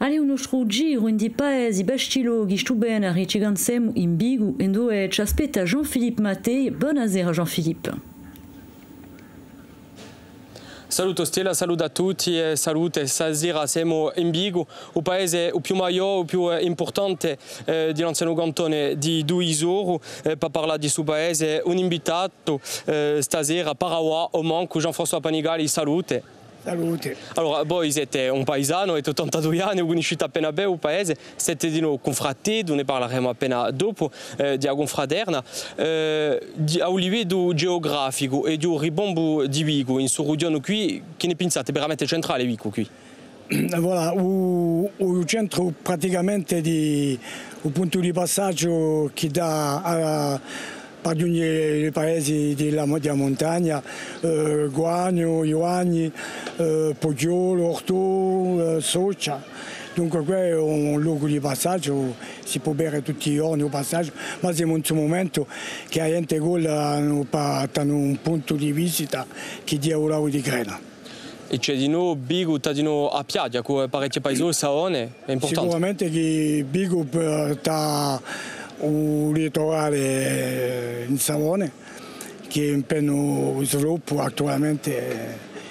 Ale un nostro giro in di paesi bestiloghi stubena ricigansem in bigu in due ci aspetta Jean-Philippe Mattei. Buonasera Jean-Philippe. Saluto Stella, saluto a tutti e salute. Stasera siamo in Bigo, il paese più maggiore, più importante eh, di l'anziano cantone di Duisoro. Eh, per parlare di suo paese, un invitato eh, stasera, Parawa, o manco Jean-François Panigali, salute. Salute. Allora, voi siete un paesano, avete 82 anni, conoscete appena bene il paese, siete di noi confratelli, ne parleremo appena dopo, eh, di confraterna. Eh, a un livello geografico e di un ribombo di Vigo, in suo regione qui, che ne pensate veramente centrale Vigo qui? Voilà, il centro praticamente di un punto di passaggio che dà a per tutti i paesi della, della montagna, eh, Guagno, Ioagni, eh, Poggiolo, Orto, eh, Socia. Dunque questo è un luogo di passaggio, si può bere tutti i giorni il passaggio, ma siamo in un momento che la gente hanno un punto di visita che dia un lago di grena. E c'è di nuovo Bigu, di nuovo a Piaggia, con parecchi paesi, Saone, è importante. Sicuramente che Bigu sta un litorale in Savone che è in pieno sviluppo attualmente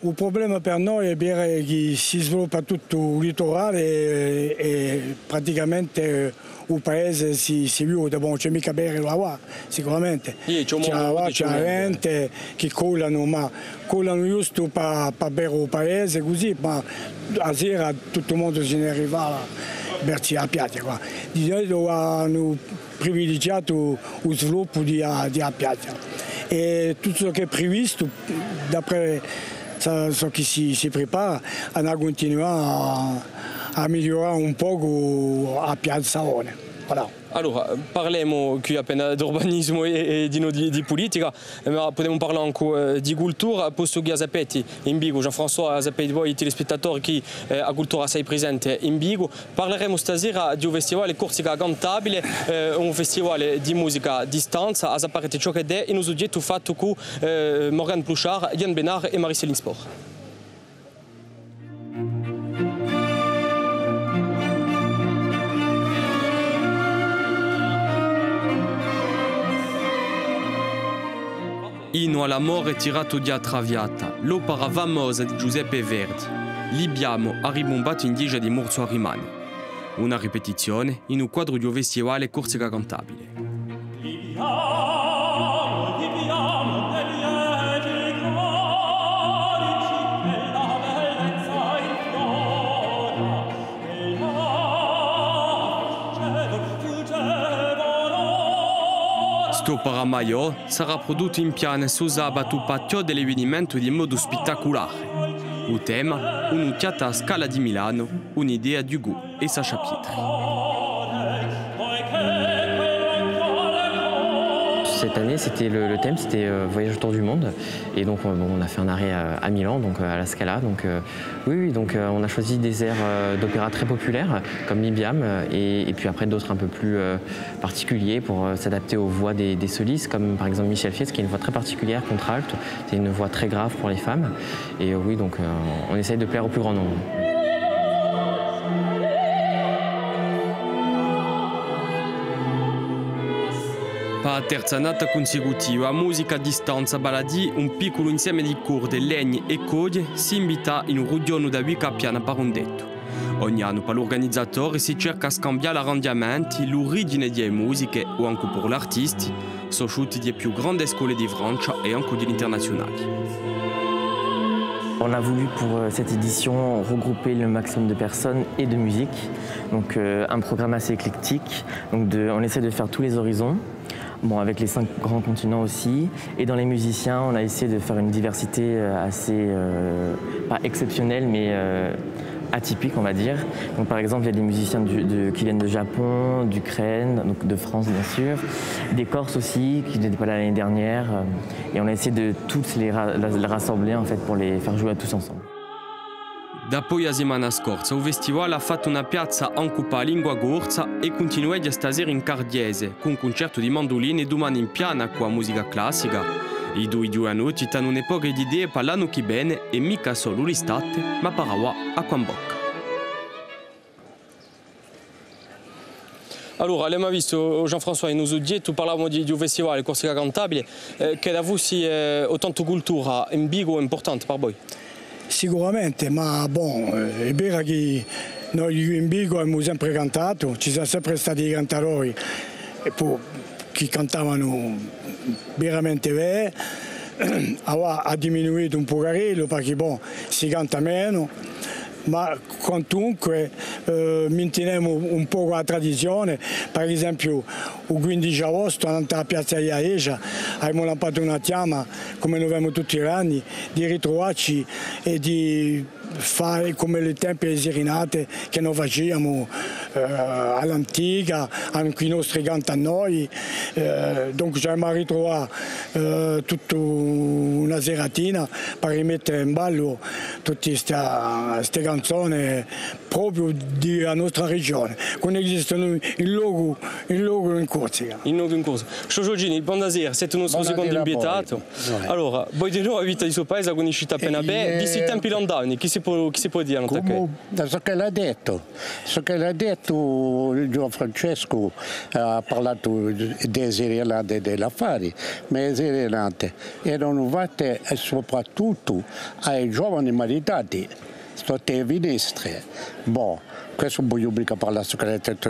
Il problema per noi è che si sviluppa tutto il litorale e, e praticamente il paese si, si vive, bon, c'è mica bere l'acqua sicuramente, c'è l'acqua, c'è la gente che collano, ma collano giusto per, per bere il paese così, ma a sera tutto il mondo se ne arriva a berci a piazza. Qua. Di solito hanno privilegiato il sviluppo di, di a piazza e tutto ciò che è previsto, d'après ça, ce qui s'y prépare, on a continué à, à améliorer un po' a Piazza Savone. Voilà. Allora, parliamo qui appena di urbanismo e, e di, di, di, politica, ma possiamo parlare anche di cultura, posto che in Bigo, Jean-François, sapete voi telespettatori che eh, la cultura sei presente in Bigo, parleremo stasera di un festival Corsica Cantabile, eh, un festival di musica a distanza, a sapere ciò che è in un soggetto fatto con eh, Morgan Pluchard, Yann Benard e Marie-Céline Sport. Inno all'amore tirato di Traviata, l'opera famosa di Giuseppe Verdi. Lì abbiamo arribombato in digia di Morso Arimani. Una ripetizione in un quadro di un festival Corsica Cantabile. Sto paramaio sarà prodotto in piane su sabato patio dell'avvenimento di modo spettacolare. Il tema, un'occhiata a scala di Milano, un'idea di Hugo e Sacha Pietri. Cette année, c'était le, thème, c'était euh, voyage autour du monde. Et donc, euh, bon, on a fait un arrêt à, Milan, donc euh, à la Scala. Donc, oui, oui, donc on a choisi des airs d'opéra très populaires, comme Libiam, et, puis après d'autres un peu plus particuliers pour s'adapter aux voix des, solistes, comme par exemple Michel Fies, qui a une voix très particulière, contre-alt. C'est une voix très grave pour les femmes. Et oui, donc on essaye de plaire au plus grand nombre. Per la terza annata consecutiva, musica a distanza baladì un piccolo insieme di corde, legni e coglie si invita in un rudione da Vica piana per un detto. Ogni anno per l'organizzatore si cerca di scambiare arrangiamenti, l'origine delle musiche o anche per gli artisti, sociuti delle più grandi scuole di Francia e anche degli internazionali. On a voulu pour cette édition regrouper le maximum de personnes et de musique, donc euh, un programme assez éclectique. Donc on essaie de faire tous les horizons, bon, avec les cinq grands continents aussi. Et dans les musiciens, on a essayé de faire une diversité assez, euh, pas exceptionnelle, mais euh, atypiques, on va dire. Donc, par exemple, il y a des musiciens qui viennent de Japon, d'Ukraine, donc de France bien sûr, des Corses aussi qui n'étaient pas là l'année dernière. et on a essayé de tous les, les rassembler en fait pour les faire jouer à tous ensemble. Da poi a settimana scorsa il festival ha fatto una piazza ancupa a lingua gorza e continuerà stasera in cardiese, con un concerto di mandoline e domani in piana con la musica classica. I due giovanotti hanno un'epoca di idee per l'anno che bene e mica solo l'estate, ma parawa a Quambocca. Allora, abbiamo visto Jean-François e nos tu parlavamo di, di un festival Corsica Cantabile, eh, che voi si eh, tanto cultura in bigo importante per voi? Sicuramente, ma bon, è vero che noi in Bigo abbiamo sempre cantato, ci sono sempre stati i cantatori che cantavano veramente bene, ha diminuito un po' carello perché bon, si canta meno ma comunque eh, manteniamo un po' la tradizione, per esempio il 15 agosto alla piazza di Aegia abbiamo lanciato una chiama come noi abbiamo tutti gli anni di ritrovarci e di fare come le tempi serenate che noi facciamo eh, all'antica, anche i nostri canti a noi. Eh, donc abbiamo ritrovato eh, tutta una seratina per rimettere in ballo tutte queste canzoni proprio della nostra regione, quando esistono in luogo, in luogo in Corsica. In luogo in Corsica. Giorgini, buonasera, siete il nostro secondo invitato. Allora, voi di nuovo vita di suo paese, conoscete appena bene, di questi tempi lontani, chi si può, chi si può dire? Come, da so che l'ha detto, so che l'ha detto il Gio Francesco ha parlato irlandesi dell'affari, ma irlandesi erano fatte soprattutto ai giovani maritati sotto finestre. Boh, questo voglio mica parlare su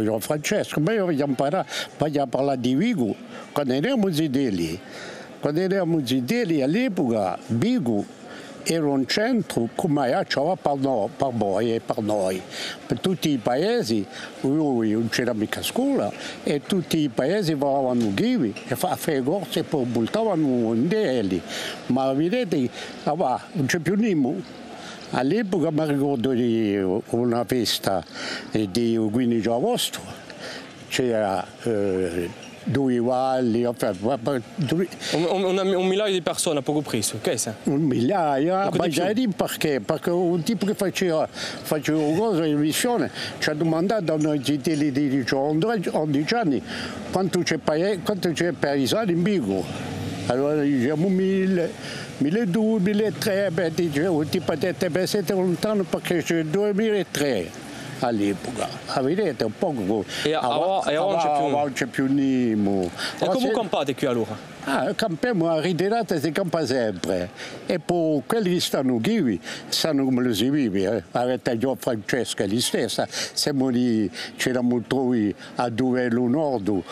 Gio Francesco, ma io voglio parlare, voglio parlare di Vigo, quando eravamo lì, quando eravamo lì all'epoca, Vigo era un centro come c'era per noi, per voi e per noi. Per tutti i paesi, lui non c'era mica scuola e tutti i paesi volevano ghivi e a fare corse poi buttavano in deli. Ma vedete, non c'è più niente. All'epoca mi ricordo di una festa di 15 agosto, c'era eh, due valli, enfin, un, un, un, migliaio di persone a poco preso, che è? Un migliaio, ma già di perché? Perché un tipo che faceva, faceva una cosa in missione ci ha domandato a noi gentili di 11 anni quanto c'è, quanto c'è paesano in Bigo. Allora diciamo mille, mille due, mille tre, beh, dicevo, tipo ha detto, beh, siete lontano perché c'è 2003 all'epoca. La vedete un po' come... E a, a, a, a, non c'è più Nimo. E come campate qui allora? Ah, campiamo a ritirata si campa sempre e poi quelli che stanno qui sanno come lo si vive eh? avete già Francesca lì stessa siamo lì c'eravamo trovi a dove lo nord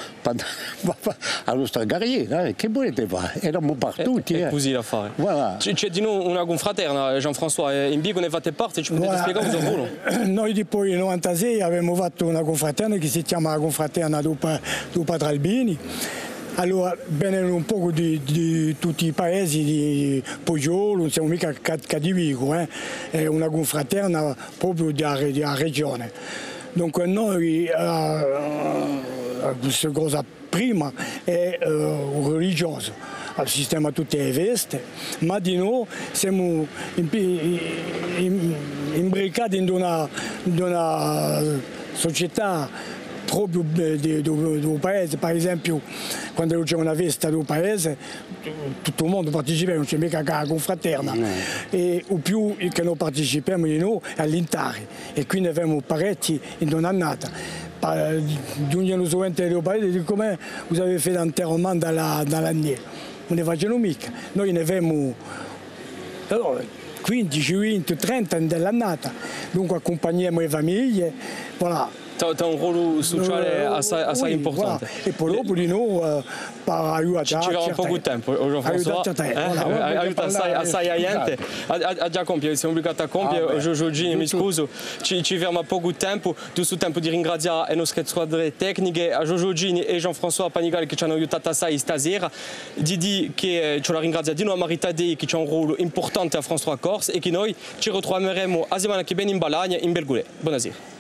la nostra carriera eh? che volete fare eravamo partuti è, è così da fare voilà. c'è di noi una confraterna Jean-François in Bigo ne fate parte ci potete voilà. spiegare cosa ruolo? noi dopo il 96 abbiamo fatto una confraterna che si chiama la confraterna dopo, dopo Tralbini allora, bene un po' di, di, tutti i paesi di Poggiolo, non siamo mica Cadivigo, eh? è una confraterna proprio della, regione. Dunque noi, uh, questa cosa prima è uh, religioso al sistema tutte le veste, ma di noi siamo imbricati in una, in una società proprio del paese, per esempio quando c'è una festa del paese tutto il mondo partecipa, non c'è mica la confraterna e o più che noi partecipiamo di noi è all'intare e quindi abbiamo parecchi in un'annata. Giungono sovente del paese come vous avez fait l'enterrement dans l'année, non ne facciano mica, noi ne abbiamo allora, 15, 20, 30 dell'annata, dunque accompagniamo le famiglie, voilà ha un ruolo sociale assai oui, importante. Voilà. E poi dopo di noi uh, per aiutare Ci, ci va un po' di tempo, Jean-François. Aiuta te, Eh? voilà. Aiuta assai, assai a gente. Ha, ha già compiere, siamo obbligati a compiere. Ah. Oggi mi Tutto. scuso, ci, ci ferma poco tempo. Tu su tempo di ringraziare le nostre squadre tecniche, a Giorgio Gini e Jean-François Panigali che ci hanno aiutato assai stasera. Di di che ce la ringrazia di nuovo a Marita Dei che c'ha un ruolo importante a France 3 Corse e che noi ci ritroveremo a settimana che viene in Balagna in Belgule. Buonasera.